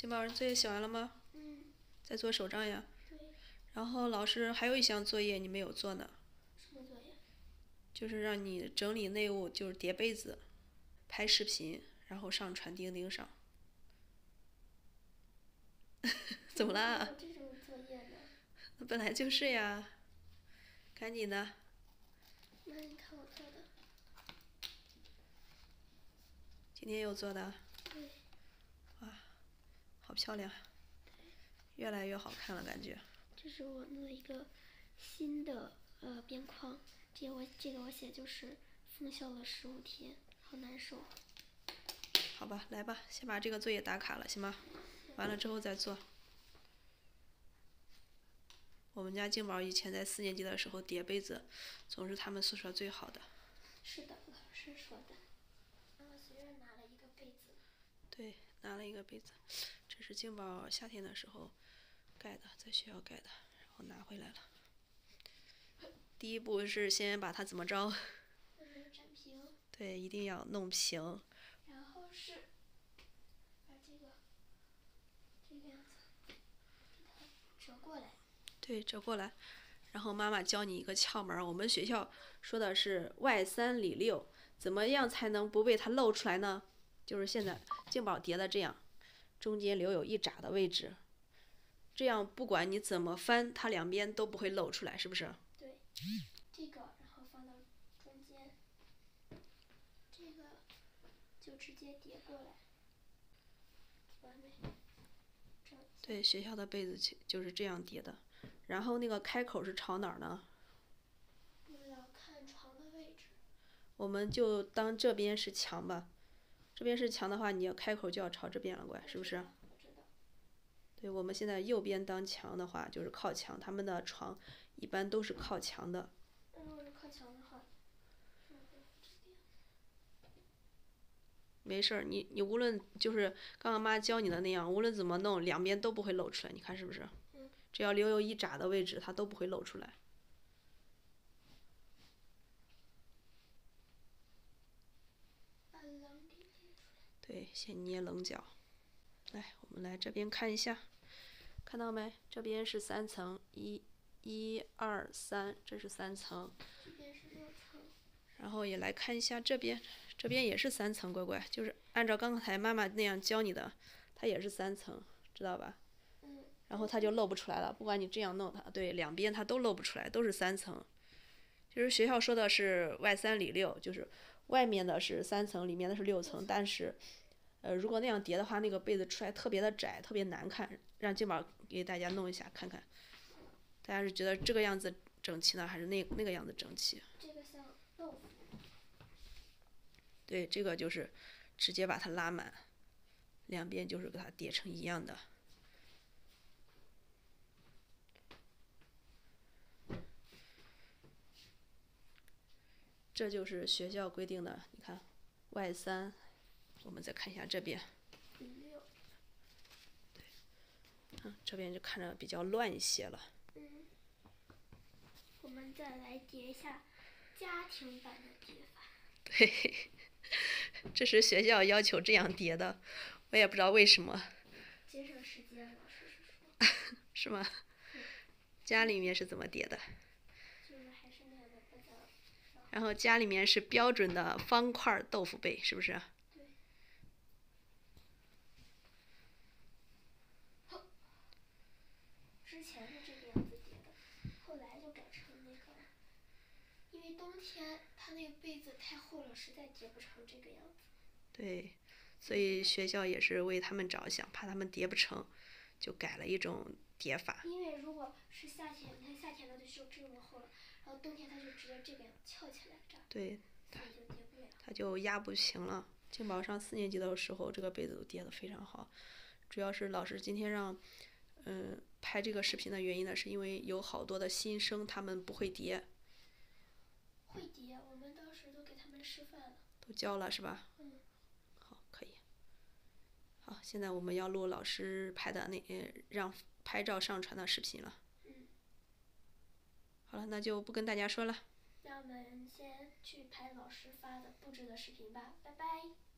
金宝，作业写完了吗？嗯，在做手账呀。对。然后老师还有一项作业你没有做呢。什么作业？就是让你整理内务，就是叠被子、拍视频，然后上传钉钉上。怎么啦？这种作业呢？本来就是呀。赶紧的。妈，你看我做的。今天又做的。对。哇，好漂亮。越来越好看了，感觉。这是我弄的一个新的呃边框，这我这个我写就是封校了十五天，好难受。好吧，来吧，先把这个作业打卡了，行吗？完了之后再做。我们家静宝以前在四年级的时候叠被子，总是他们宿舍最好的。是的，老师说的。然后随便拿了一个被子。对，拿了一个被子，这是静宝夏天的时候盖的，在学校盖的，然后拿回来了。第一步是先把它怎么着？对，一定要弄平。然后是把这个这个样子折过来。对，折过来。然后妈妈教你一个窍门儿，我们学校说的是外三里六，怎么样才能不被它露出来呢？就是现在静宝叠的这样，中间留有一拃的位置，这样不管你怎么翻，它两边都不会露出来，是不是？对，这个然后放到中间，这个就直接叠过来，完美。对，学校的被子就就是这样叠的。然后那个开口是朝哪儿呢？要看床的位置。我们就当这边是墙吧，这边是墙的话，你要开口就要朝这边了，乖，是不是？对，我们现在右边当墙的话，就是靠墙，他们的床一般都是靠墙的。那如果是靠墙的话，没事儿，你你无论就是刚刚妈教你的那样，无论怎么弄，两边都不会露出来，你看是不是？只要留有一拃的位置，它都不会露出来。对，先捏棱角。来，我们来这边看一下，看到没？这边是三层，一、一、二、三，这是三层。这边是六层。然后也来看一下这边，这边也是三层，乖乖，就是按照刚才妈妈那样教你的，它也是三层，知道吧？然后它就露不出来了，不管你这样弄它，对，两边它都露不出来，都是三层。就是学校说的是外三里六，就是外面的是三层，里面的是六层。但是，呃，如果那样叠的话，那个被子出来特别的窄，特别难看。让金宝给大家弄一下看看，大家是觉得这个样子整齐呢，还是那那个样子整齐？这个像豆腐。对，这个就是直接把它拉满，两边就是给它叠成一样的。这就是学校规定的，你看，，y 三，我们再看一下这边。嗯，这边就看着比较乱一些了。嗯。我们再来叠一下家庭版的叠法。对，这是学校要求这样叠的，我也不知道为什么。节省时间，老师是说。是吗？家里面是怎么叠的？然后家里面是标准的方块豆腐被，是不是？对。之前是这个样子叠的，后来就改成那个，因为冬天它那个被子太厚了，实在叠不成这个样子。对，所以学校也是为他们着想，怕他们叠不成，就改了一种叠法。因为如果是夏天，你看夏天的就就这么厚了。然后冬天它就直接这边翘起来，这样，对，它就它就压不平了。静宝上四年级的时候，这个被子都叠得非常好，主要是老师今天让，嗯，拍这个视频的原因呢，是因为有好多的新生他们不会叠。会叠，我们当时都给他们示范了。都教了是吧？嗯。好，可以。好，现在我们要录老师拍的那让拍照上传的视频了。好了，那就不跟大家说了。那我们先去拍老师发的布置的视频吧，拜拜。